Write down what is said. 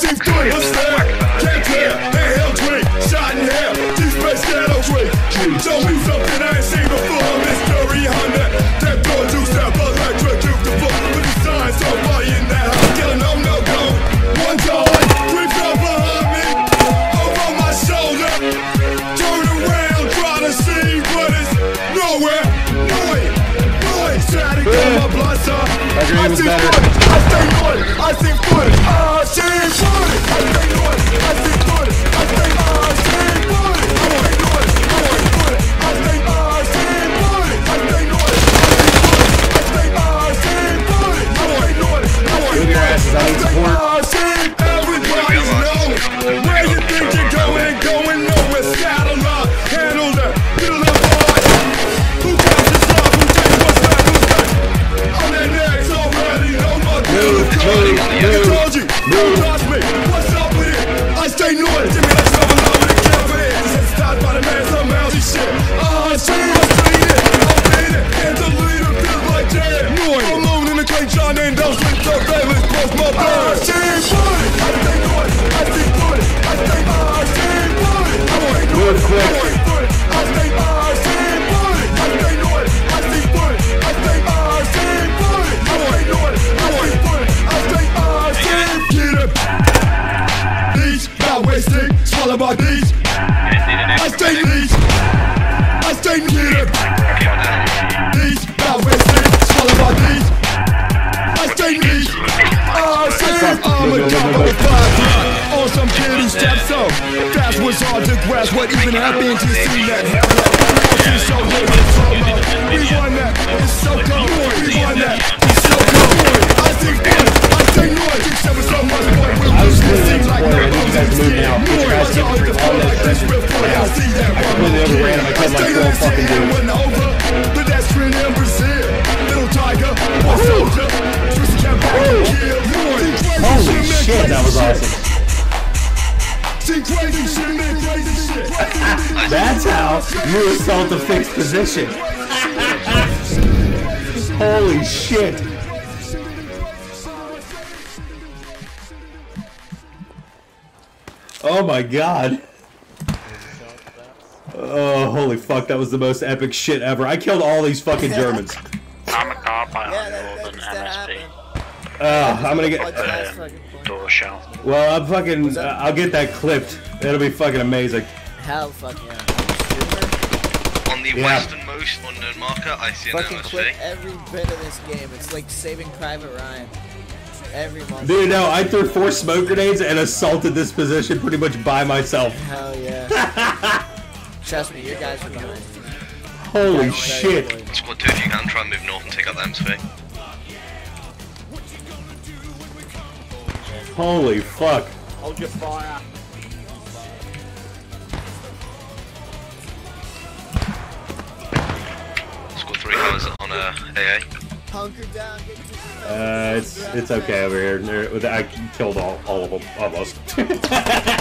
Seem good, I'm there. Can't clear, inhale drink, shot in hell. Deep space ghetto drink. Show me something I ain't seen Shawty got my blunts up. I see 40, I see 40, I ah, see 40, I see food. I swallow my these. I stay these. I stay get up. These, not wasting, swallow these. I stay these. I ah, say I'm a top of the five block. On some kid who steps up. That's what's hard to grasp. What even happened to see that it's. We won that. It's moved now. Get your ass through all that quick. I completely overran him. I killed like 12 fucking. Holy shit, that was awesome. That's how you assault a fixed position. Holy shit. Oh my god. Oh, holy fuck, that was the most epic shit ever. I killed all these fucking Germans. I'm a cop, I Yeah, that, own that, an that MSP. Uh, I'm gonna get. the last fucking point. Door shell. Well, I'm fucking. Uh, I'll get that clipped. It'll be fucking amazing. Hell fucking yeah. On the Yeah. westernmost unknown marker, I see an Fucking clip every bit of this game. It's like saving Private Ryan. Every month. Dude, no, I threw four smoke grenades and assaulted this position pretty much by myself. Hell yeah. Trust me, your guys are behind. Holy Guys shit. very. Squad 2, if you can, try and move north and take out the MSV. Holy fuck. Hold your fire. Squad 3, how is it on uh, AA? Uh, it's it's okay over here. I killed all, all of them almost.